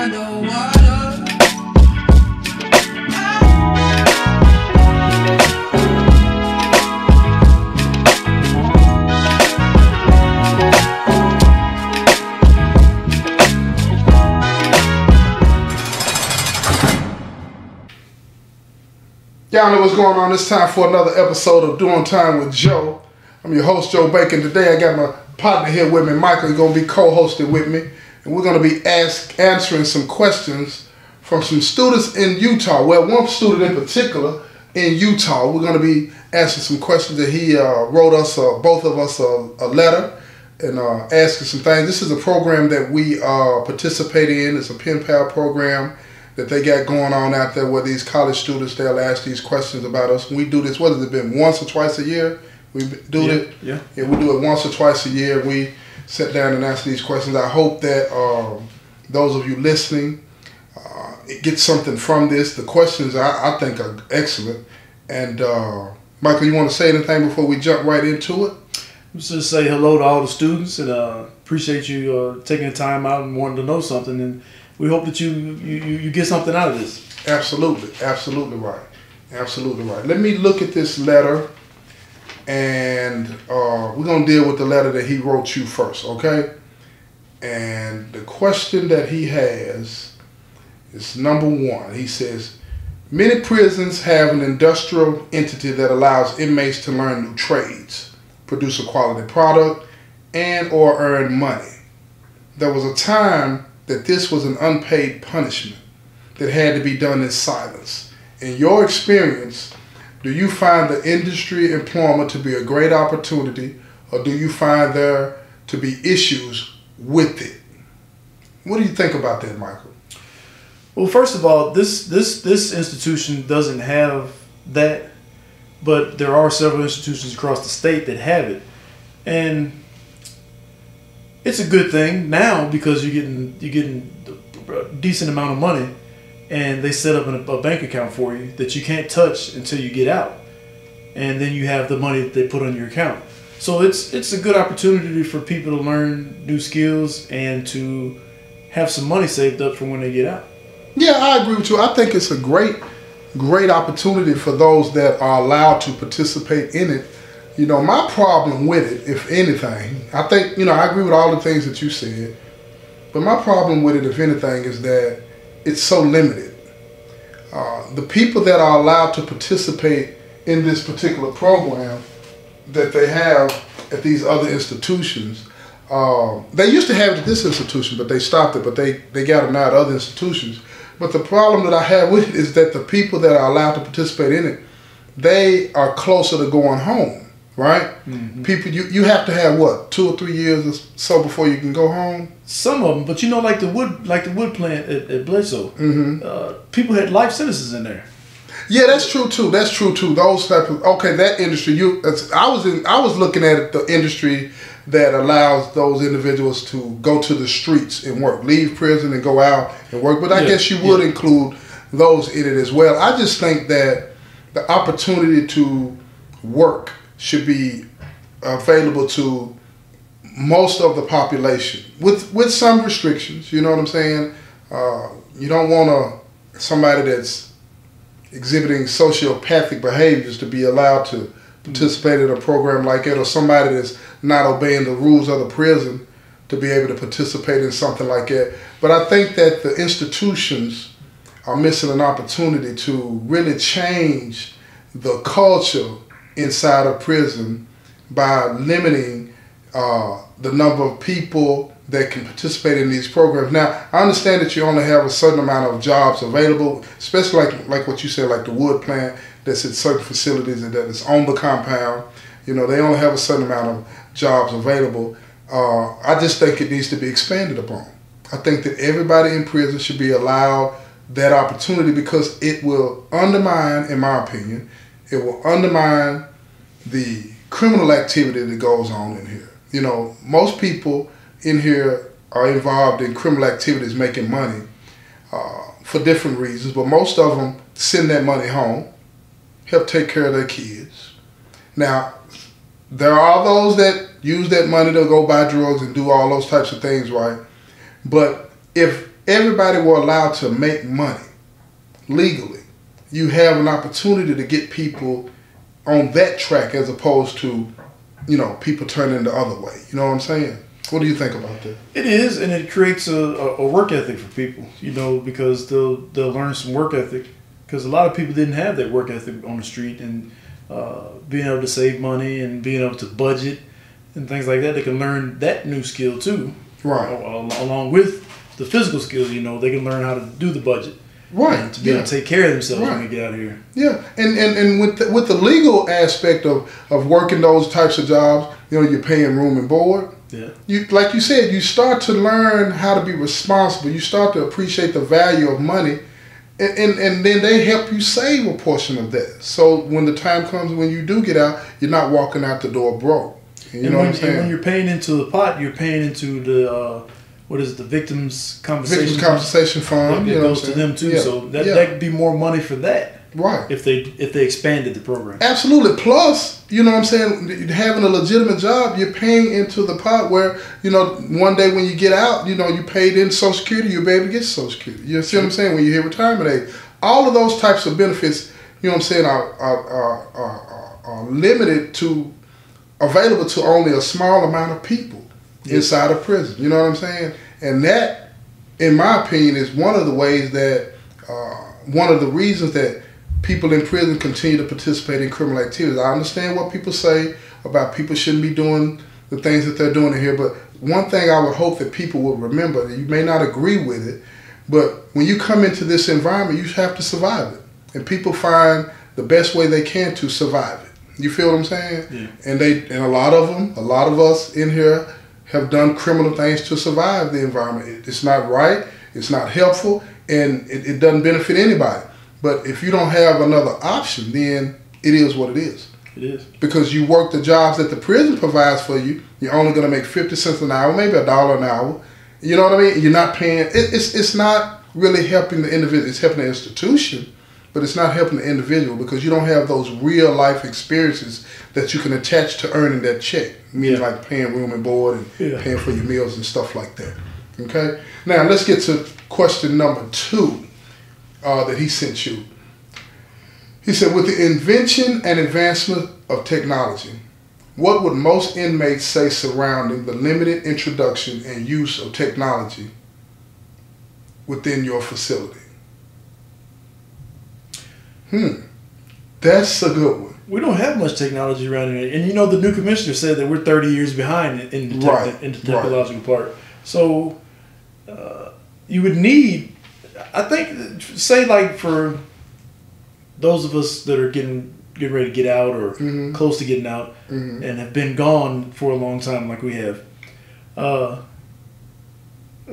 Y'all know what's going on. It's time for another episode of Doing Time with Joe. I'm your host, Joe Bacon. Today I got my partner here with me, Michael. He's going to be co-hosting with me. And we're going to be ask, answering some questions from some students in Utah. Well, one student in particular in Utah. We're going to be answering some questions that he uh, wrote us, uh, both of us, uh, a letter and uh, asking some things. This is a program that we are participating in. It's a pen pal program that they got going on out there where these college students they'll ask these questions about us. We do this. What has it been? Once or twice a year? We do Yeah, it. yeah. Yeah, we do it once or twice a year. We sit down and answer these questions. I hope that um, those of you listening uh, get something from this. The questions I, I think are excellent. And uh, Michael, you want to say anything before we jump right into it? Just say hello to all the students and uh, appreciate you uh, taking the time out and wanting to know something. And we hope that you, you you get something out of this. Absolutely, absolutely right, absolutely right. Let me look at this letter, and uh, we're gonna deal with the letter that he wrote you first, okay? And the question that he has is number one. He says, many prisons have an industrial entity that allows inmates to learn new trades, produce a quality product, and or earn money. There was a time that this was an unpaid punishment that had to be done in silence. In your experience, do you find the industry employment to be a great opportunity, or do you find there to be issues with it? What do you think about that, Michael? Well, first of all, this this this institution doesn't have that, but there are several institutions across the state that have it, and it's a good thing now because you're getting you're getting a decent amount of money, and they set up a, bank account for you that you can't touch until you get out, and then you have the money that they put on your account. So it's it's a good opportunity for people to learn new skills and to have some money saved up for when they get out. Yeah, I agree with you. I think it's a great, great opportunity for those that are allowed to participate in it. You know, my problem with it, if anything, I think, you know, I agree with all the things that you said, but my problem with it, if anything, is that it's so limited. Uh, the people that are allowed to participate in this particular program that they have at these other institutions, uh, they used to have it at this institution, but they stopped it, but they, they got them now at other institutions. But the problem that I have with it is that the people that are allowed to participate in it, they are closer to going home, right? People, you, you have to have what two or three years or so before you can go home. Some of them, but you know, like the wood, like the wood plant at, at Bledsoe, Mm-hmm. uh, people had life sentences in there. Yeah, that's true too. That's true too. Those type of okay, that industry. You, that's, I was in. I was looking at the industry that allows those individuals to go to the streets and work, leave prison and go out and work. But I Yeah, guess you would yeah. include those in it as well. I just think that the opportunity to work should be available to most of the population with with some restrictions. You know what I'm saying? Uh, you don't want to somebody that's exhibiting sociopathic behaviors to be allowed to participate in a program like it, or somebody that's not obeying the rules of the prison to be able to participate in something like that. But I think that the institutions are missing an opportunity to really change the culture inside of prison by limiting uh, the number of people that can participate in these programs. Now, I understand that you only have a certain amount of jobs available, especially like like what you said, like the wood plant that's at certain facilities and that is on the compound. You know, they only have a certain amount of jobs available. Uh, I just think it needs to be expanded upon. I think that everybody in prison should be allowed that opportunity because it will undermine, in my opinion, it will undermine the criminal activity that goes on in here. You know, most people in here are involved in criminal activities making money uh, for different reasons, but most of them send that money home, help take care of their kids. Now, there are those that use that money to go buy drugs and do all those types of things, right? But if everybody were allowed to make money legally, you have an opportunity to get people on that track as opposed to, you know, people turning the other way. You know what I'm saying? What do you think about that? It is, and it creates a, a, work ethic for people. You know, because they'll they'll learn some work ethic. Because a lot of people didn't have that work ethic on the street, and uh, being able to save money and being able to budget and things like that, they can learn that new skill too. Right. Along with the physical skills, you know, they can learn how to do the budget. Right. To be yeah. able to take care of themselves Right. when they get out of here. Yeah, and and, and with the, with the legal aspect of, of working those types of jobs, you know, you're paying room and board. Yeah. You like you said, you start to learn how to be responsible. You start to appreciate the value of money, and and, and then they help you save a portion of that. So when the time comes when you do get out, you're not walking out the door broke. You and know when, what I'm saying? And when you're paying into the pot, you're paying into the uh, what is it, the victims compensation. Victims compensation fund. know goes to them too. Yeah. So that yeah. that could be more money for that right. if they if they expanded the program. Absolutely. Plus, you know what I'm saying, having a legitimate job, you're paying into the pot where, you know, one day when you get out, you know, you paid in Social Security, you'll be able to get Social Security. You see what I'm saying? When you hit retirement age. All of those types of benefits, you know what I'm saying, are, are, are, are, are, limited to, available to only a small amount of people. Inside of prison. You know what I'm saying? And that, in my opinion, is one of the ways that, uh, one of the reasons that people in prison continue to participate in criminal activities. I understand what people say about people shouldn't be doing the things that they're doing in here, but one thing I would hope that people will remember, that you may not agree with it, but when you come into this environment, you have to survive it. And people find the best way they can to survive it. You feel what I'm saying? Yeah. And they and a lot of them, a lot of us in here have done criminal things to survive the environment. It's not right, it's not helpful, and it, it doesn't benefit anybody. But if you don't have another option, then it is what it is. It is. Because you work the jobs that the prison provides for you, you're only going to make 50 cents an hour, maybe a dollar an hour. You know what I mean? You're not paying, it, it's, it's not really helping the individual, it's helping the institution, but it's not helping the individual because you don't have those real life experiences that you can attach to earning that check, meaning Yeah. like paying room and board and Yeah. paying for your meals and stuff like that. Okay? Now let's get to question number two uh, that he sent you. He said, with the invention and advancement of technology, what would most inmates say surrounding the limited introduction and use of technology within your facility? Hmm, that's a good one. We don't have much technology around here, and you know the new commissioner said that we're 30 years behind in, in the, Right, in the right. technological part. So uh, you would need, I think, say like for those of us that are getting getting ready to get out or Mhm. close to getting out Mhm. and have been gone for a long time, like we have. Uh,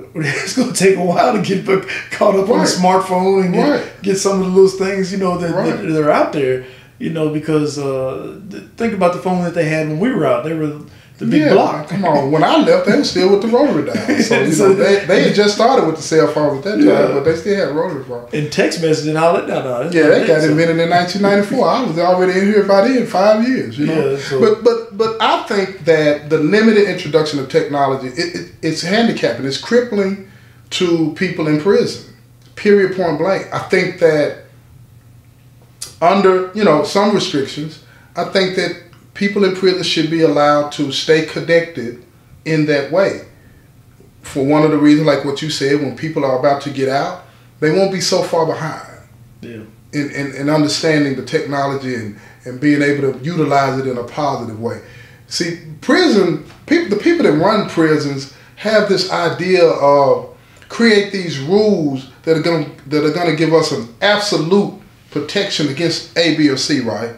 it's going to take a while to get caught up on Right. the smartphone and get, Right. get some of those things, you know, that, Right. that, that are out there. You know, because uh, think about the phone that they had when we were out. They were the big yeah, block. Come on, when I left, they were still with the rotary dial. So you So know, they, they had just started with the cell phones at that time, Yeah. but they still had rotary phones. And text messaging and all that. No, no, Yeah, they got so- invented in 1994. I was already in here by then, five years. You know, Yeah, so- but but but I think that the limited introduction of technology it, it, it's handicapping. It's crippling to people in prison. Period. Point blank. I think that under you know some restrictions, I think that people in prison should be allowed to stay connected in that way. For one of the reasons, like what you said, when people are about to get out, they won't be so far behind Yeah. in, in, in understanding the technology and, and being able to utilize it in a positive way. See, prison people, the people that run prisons have this idea of create these rules that are going that are going to give us an absolute protection against A, B, or C, right?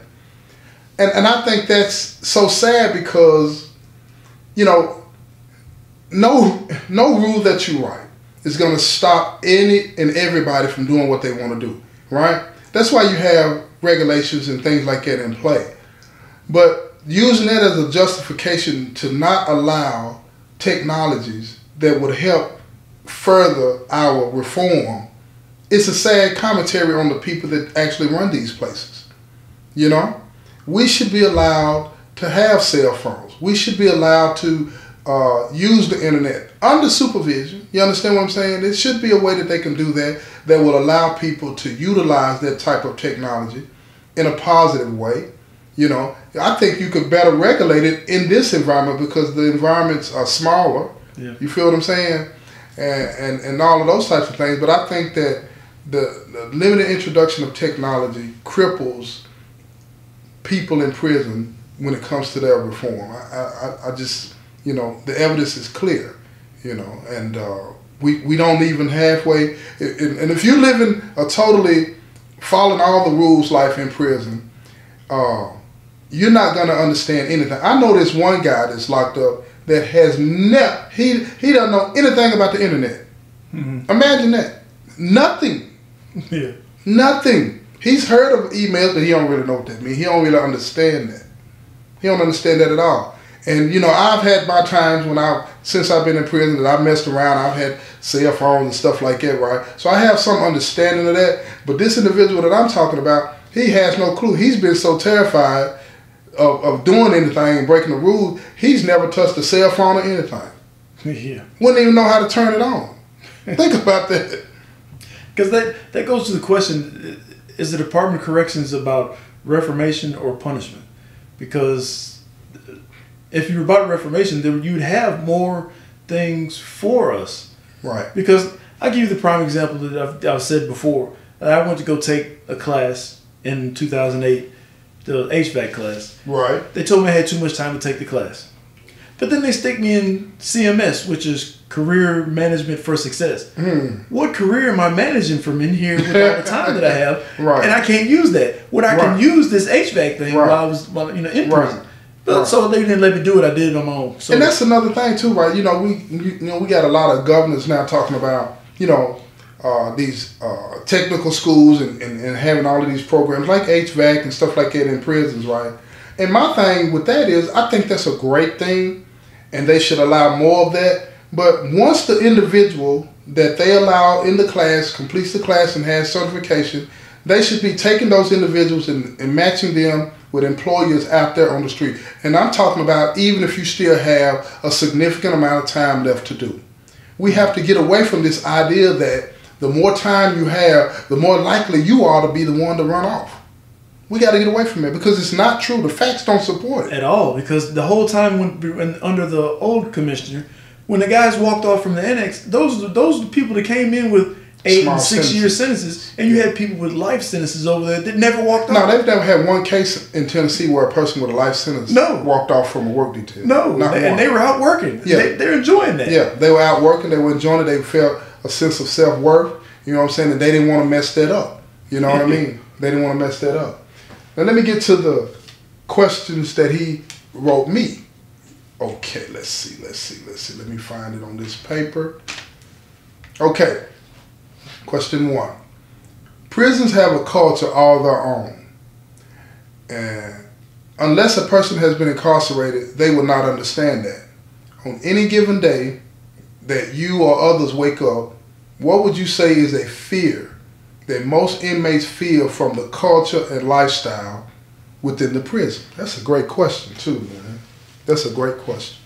And and I think that's so sad because, you know, no no rule that you write is going to stop any and everybody from doing what they want to do, right? That's why you have regulations and things like that in play. But using that as a justification to not allow technologies that would help further our reform, it's a sad commentary on the people that actually run these places. You know, we should be allowed to have cell phones. We should be allowed to uh, use the internet under supervision. You understand what I'm saying? There should be a way that they can do that that will allow people to utilize that type of technology in a positive way. You know, I think you could better regulate it in this environment because the environments are smaller. Yeah. You feel what I'm saying? And, and and all of those types of things. But I think that the, the limited introduction of technology cripples people in prison when it comes to their reform. I, I, I just, you know, the evidence is clear, you know, and uh, we, we don't even halfway. And, if you're living a totally following all the rules life in prison, uh, you're not gonna understand anything. I know this one guy that's locked up that has never he he doesn't know anything about the internet. Mm-hmm. Imagine that. Nothing. Yeah. Nothing. He's heard of emails, but he don't really know what that means. He don't really understand that. He don't understand that at all. And you know, I've had my times when I since I've been in prison that I've messed around. I've had cell phones and stuff like that, right? So I have some understanding of that. But this individual that I'm talking about, he has no clue. He's been so terrified of, of doing anything and breaking the rules, he's never touched a cell phone or anything. Yeah. Wouldn't even know how to turn it on. Think about that. Because that, that goes to the question is the Department of Corrections about reformation or punishment? Because if you're about reformation, then you'd have more things for us. Right. Because I'll give you the prime example that I've, I've said before. I went to go take a class in 2008, the HVAC class. Right. They told me I had too much time to take the class. But then they stick me in CMS, which is Career Management for Success. Hmm. What career am I managing from in here with all the time that I have? Right. And I can't use that. What I Right. can use this HVAC thing Right. while I was while, you know in prison. But Right. so they didn't let me do it. I did it on my own. So and that's another thing too, right? You know, we you, you know we got a lot of governors now talking about you know uh, these uh, technical schools and, and, and having all of these programs like HVAC and stuff like that in prisons, right? And my thing with that is, I think that's a great thing, and they should allow more of that. But once the individual that they allow in the class completes the class and has certification, they should be taking those individuals and, and matching them with employers out there on the street. And I'm talking about even if you still have a significant amount of time left to do. We have to get away from this idea that the more time you have, the more likely you are to be the one to run off. We got to get away from it because it's not true. The facts don't support it. at all because the whole time when, when under the old commissioner, when the guys walked off from the annex, those those are the people that came in with eight Small and six year sentences, and you had people with life sentences over there that never walked off. No, they've never had one case in Tennessee where a person with a life sentence No. walked off from a work detail. No, Not they- and they were out working. Yeah. They, they're enjoying that. Yeah, they were out working. They were enjoying it. They felt a sense of self worth. You know what I'm saying? And they didn't want to mess that up. You know what I mean? They didn't want to mess that up. Now let me get to the questions that he wrote me. Okay, let's see, let's see, let's see. Let me find it on this paper. Okay, question one. Prisons have a culture all their own. And unless a person has been incarcerated, they will not understand that. On any given day that you or others wake up, what would you say is a fear that most inmates feel from the culture and lifestyle within the prison? That's a great question, too, man. That's a great question.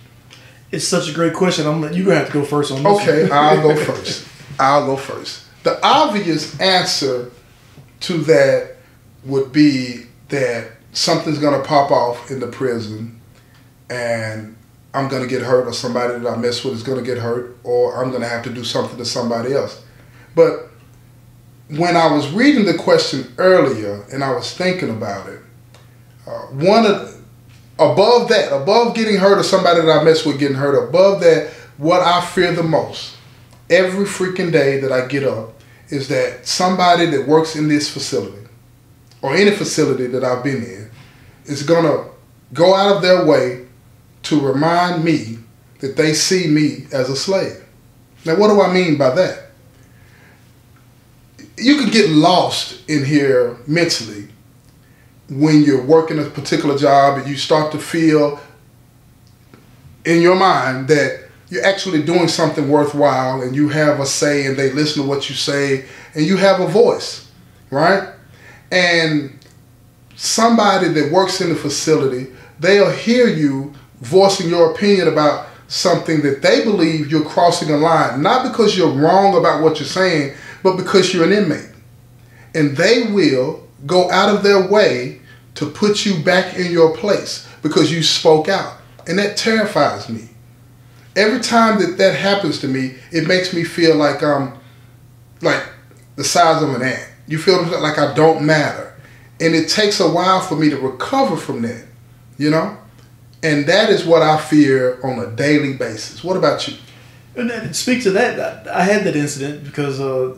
It's such a great question. I'm you're gonna have to go first on this. Okay. I'll go first. I'll go first. The obvious answer to that would be that something's gonna pop off in the prison and I'm gonna get hurt or somebody that I mess with is gonna get hurt or I'm gonna have to do something to somebody else. But when I was reading the question earlier and I was thinking about it, uh, one of above that, above getting hurt or somebody that I mess with getting hurt, above that, what I fear the most every freaking day that I get up is that somebody that works in this facility or any facility that I've been in is gonna go out of their way to remind me that they see me as a slave. Now, what do I mean by that? You can get lost in here mentally when you're working a particular job and you start to feel in your mind that you're actually doing something worthwhile and you have a say and they listen to what you say and you have a voice, right? And somebody that works in the facility, they'll hear you voicing your opinion about something that they believe you're crossing a line, not because you're wrong about what you're saying, but because you're an inmate. And they will go out of their way to put you back in your place because you spoke out. And that terrifies me. Every time that that happens to me, it makes me feel like I'm like the size of an ant. You feel like I don't matter. And it takes a while for me to recover from that, you know? And that is what I fear on a daily basis. What about you? And speak to that. I had that incident because uh,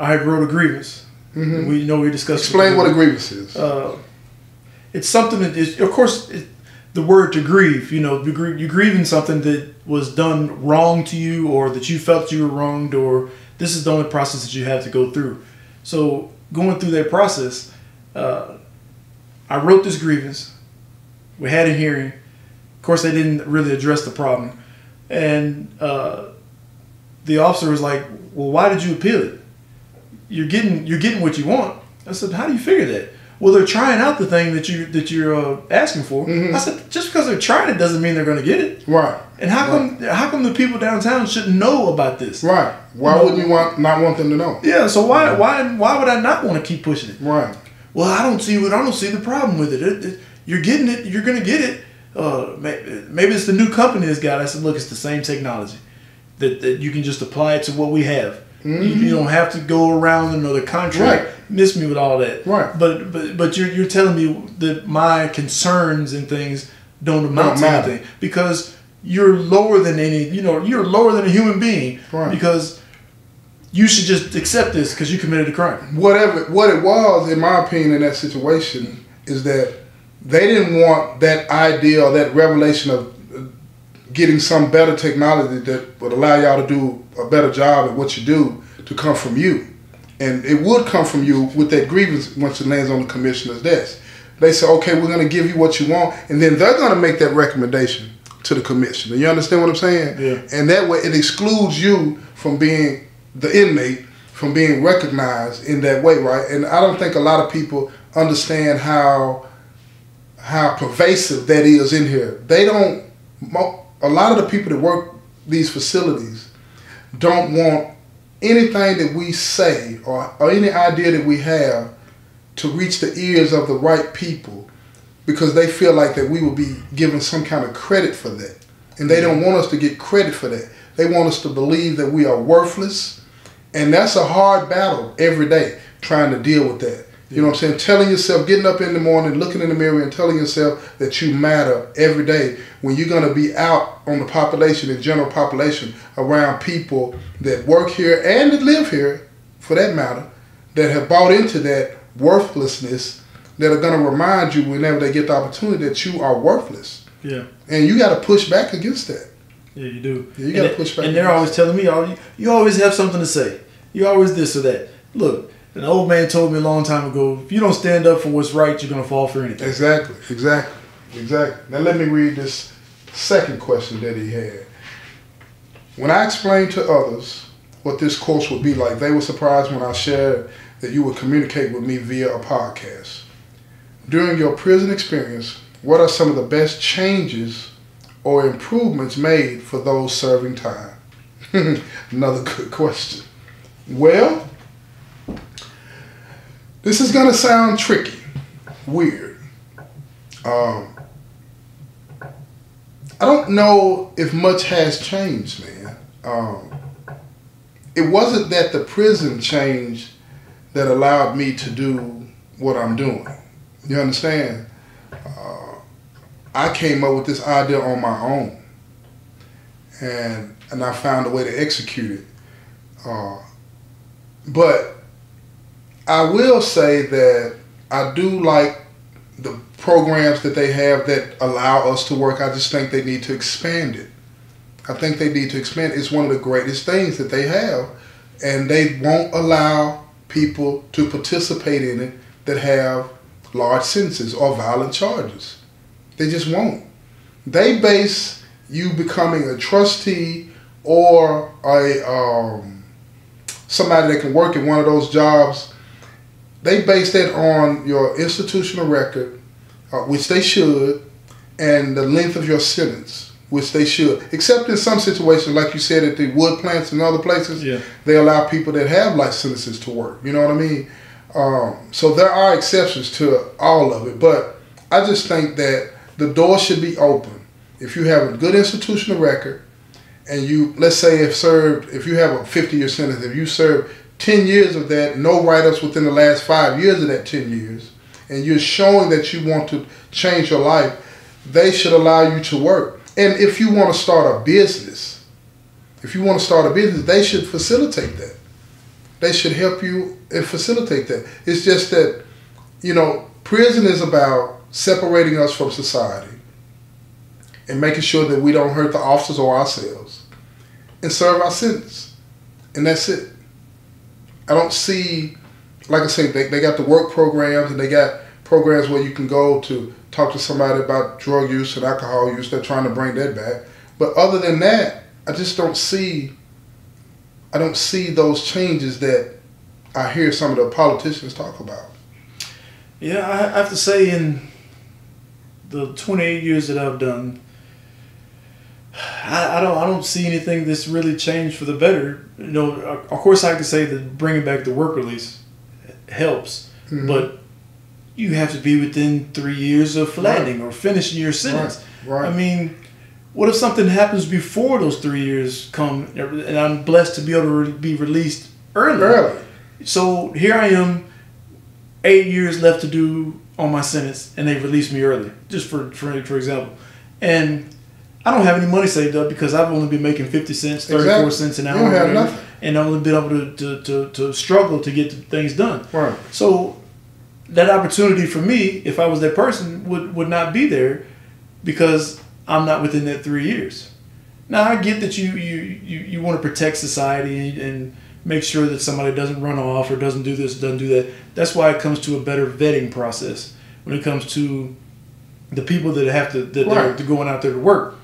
I wrote a grievance. Mm-hmm. We you know we discussed. Explain what a grievance is. Uh, it's something that is, of course, it, the word to grieve. You know, you're grieving something that was done wrong to you, or that you felt you were wronged, or this is the only process that you have to go through. So going through that process, uh, I wrote this grievance. We had a hearing. Of course, they didn't really address the problem, and uh, the officer was like, "Well, why did you appeal it? You're getting you're getting what you want." I said, "How do you figure that?" Well, they're trying out the thing that you that you're uh, asking for. Mm-hmm. I said, just because they're trying it doesn't mean they're going to get it. Right. And how right. come how come the people downtown shouldn't know about this? Right. Why know? wouldn't you want not want them to know? Yeah. So why why why would I not want to keep pushing it? Right. Well, I don't see what I don't see the problem with it. it, it you're getting it. You're going to get it. Uh, maybe it's the new company that's got. It. I said, look, it's the same technology that, that you can just apply it to what we have. Mm-hmm. You, you, don't have to go around another country. Right. Miss me with all that. Right. But but but you're you're telling me that my concerns and things don't amount don't to matter. anything because you're lower than any. You know, you're lower than a human being. Right. Because you should just accept this because you committed a crime. Whatever what it was, in my opinion, in that situation, is that they didn't want that idea or that revelation of getting some better technology that would allow y'all to do a better job at what you do to come from you. And it would come from you with that grievance once it lands on the commissioner's desk. They say, okay, we're going to give you what you want, and then they're going to make that recommendation to the commissioner. You understand what I'm saying? Yeah. And that way it excludes you from being the inmate, from being recognized in that way, right? And I don't think a lot of people understand how how pervasive that is in here. They don't a lot of the people that work these facilities don't want anything that we say or, or any idea that we have to reach the ears of the right people because they feel like that we will be given some kind of credit for that. And they don't want us to get credit for that. They want us to believe that we are worthless. And that's a hard battle every day trying to deal with that. You know what I'm saying? Telling yourself, getting up in the morning, looking in the mirror, and telling yourself that you matter every day when you're going to be out on the population, the general population, around people that work here and that live here, for that matter, that have bought into that worthlessness, that are going to remind you whenever they get the opportunity that you are worthless. Yeah. And you got to push back against that. Yeah, you do. Yeah, you got to push back. And they're always telling me, oh, you always have something to say. You always this or that. Look an old man told me a long time ago, if you don't stand up for what's right, you're going to fall for anything. Exactly, exactly, exactly. Now let me read this second question that he had. When I explained to others what this course would be like, they were surprised when I shared that you would communicate with me via a podcast. During your prison experience, what are some of the best changes or improvements made for those serving time? Another good question. Well, this is gonna sound tricky, weird. Um, I don't know if much has changed, man. Um, it wasn't that the prison changed that allowed me to do what I'm doing. You understand? Uh, I came up with this idea on my own, and and I found a way to execute it. Uh, but I will say that I do like the programs that they have that allow us to work. I just think they need to expand it. I think they need to expand. It. It's one of the greatest things that they have, and they won't allow people to participate in it that have large sentences or violent charges. They just won't. They base you becoming a trustee or a um, somebody that can work in one of those jobs they base that on your institutional record, uh, which they should, and the length of your sentence. which they should. Except in some situations, like you said, at the wood plants and other places, Yeah. they allow people that have life sentences to work. You know what I mean? Um, so there are exceptions to all of it, but I just think that the door should be open. If you have a good institutional record, and you let's say if served, if you have a 50 year sentence, if you serve 10 years of that, no write ups within the last five years of that 10 years, and you're showing that you want to change your life, they should allow you to work. And if you want to start a business, if you want to start a business, they should facilitate that. They should help you and facilitate that. It's just that, you know, prison is about separating us from society and making sure that we don't hurt the officers or ourselves and serve our sentence. And that's it. I don't see, like I say, they, they got the work programs and they got programs where you can go to talk to somebody about drug use and alcohol use. They're trying to bring that back. But other than that, I just don't see, I don't see those changes that I hear some of the politicians talk about. Yeah, I have to say, in the 28 years that I've done, I, I don't I don't see anything that's really changed for the better. You know, of course, I could say that bringing back the work release helps, Mhm. but you have to be within three years of landing or finishing your sentence. Right. I mean, what if something happens before those three years come, and I'm blessed to be able to re- be released early? Early. So here I am, eight years left to do on my sentence, and they released me early, just for for, for example. And I don't have any money saved up because I've only been making 50 cents, 34 Exactly. cents an hour, don't have whatever, nothing. and I've only been able to, to, to, to struggle to get things done. Right. So that opportunity for me, if I was that person, would, would not be there because I'm not within that three years. Now I get that you you, you, you want to protect society and make sure that somebody doesn't run off or doesn't do this, doesn't do that. That's why it comes to a better vetting process when it comes to the people that have to that are going out there to work.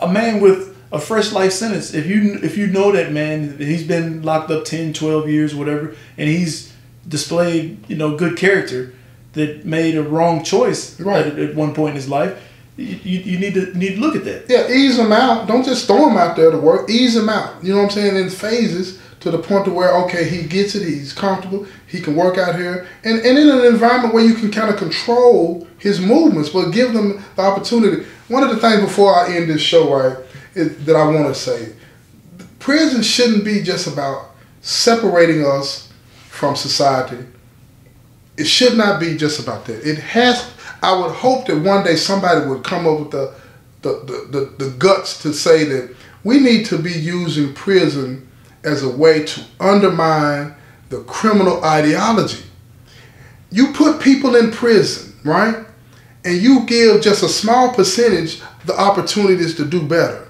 A man with a fresh life sentence, if you if you know that man, he's been locked up 10, 12 years, whatever, and he's displayed, you know, good character that made a wrong choice Right. at, at one point in his life, you, you need to need to look at that. Yeah, ease them out. Don't just throw them out there to work. Ease them out. You know what I'm saying? In phases to the point to where okay, he gets it. He's comfortable. He can work out here, and and in an environment where you can kind of control his movements, but give them the opportunity. One of the things before I end this show, right, is, that I want to say, prison shouldn't be just about separating us from society. It should not be just about that. It has. I would hope that one day somebody would come up with the the, the, the, the guts to say that we need to be using prison as a way to undermine the criminal ideology. You put people in prison, right? And you give just a small percentage the opportunities to do better,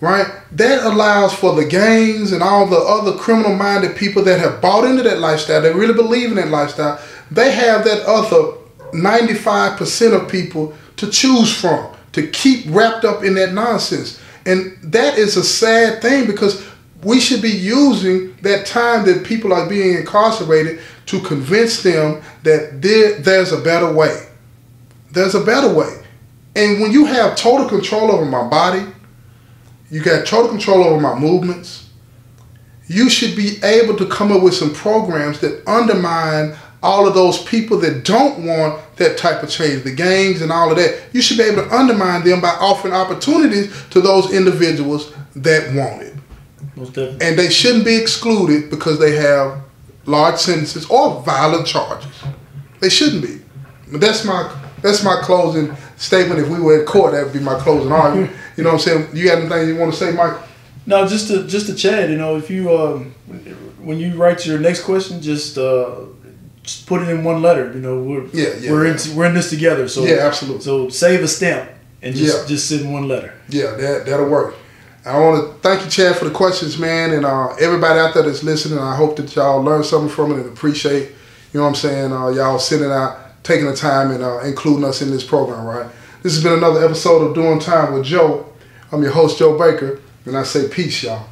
right? That allows for the gangs and all the other criminal minded people that have bought into that lifestyle, that really believe in that lifestyle, they have that other 95% of people to choose from to keep wrapped up in that nonsense. And that is a sad thing because we should be using that time that people are being incarcerated to convince them that there, there's a better way. There's a better way. And when you have total control over my body, you got total control over my movements, you should be able to come up with some programs that undermine all of those people that don't want that type of change, the gangs and all of that. You should be able to undermine them by offering opportunities to those individuals that want it. And they shouldn't be excluded because they have large sentences or violent charges. They shouldn't be. That's my that's my closing statement. If we were in court, that would be my closing argument. You know what I'm saying? You got anything you want to say, Mike? No, just to just to Chad, you know, if you um, when you write your next question, just uh, just put it in one letter. You know, we're Yeah, yeah, we're yeah. in we're in this together. So Yeah, absolutely. So save a stamp and just Yeah. just send one letter. Yeah, that that'll work. I want to thank you, Chad, for the questions, man, and uh, everybody out there that's listening. I hope that y'all learned something from it and appreciate, you know what I'm saying, uh, y'all sending out, taking the time and uh, including us in this program, right? This has been another episode of Doing Time with Joe. I'm your host, Joe Baker, and I say peace, y'all.